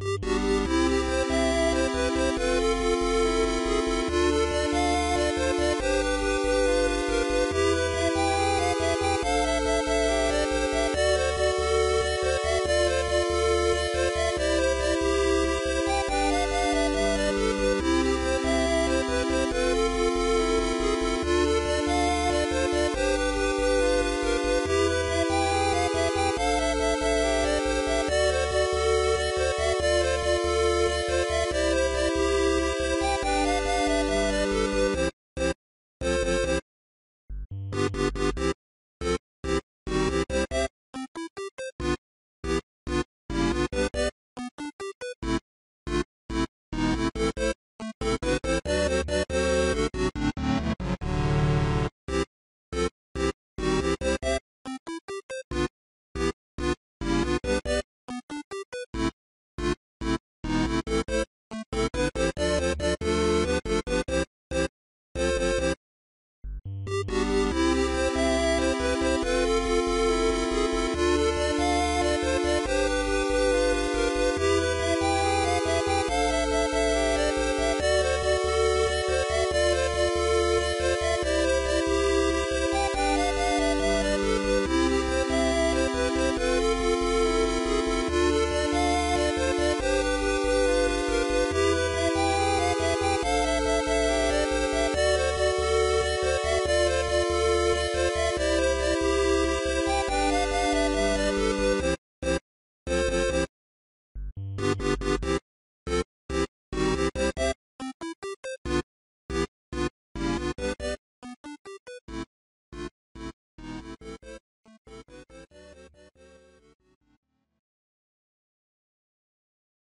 Música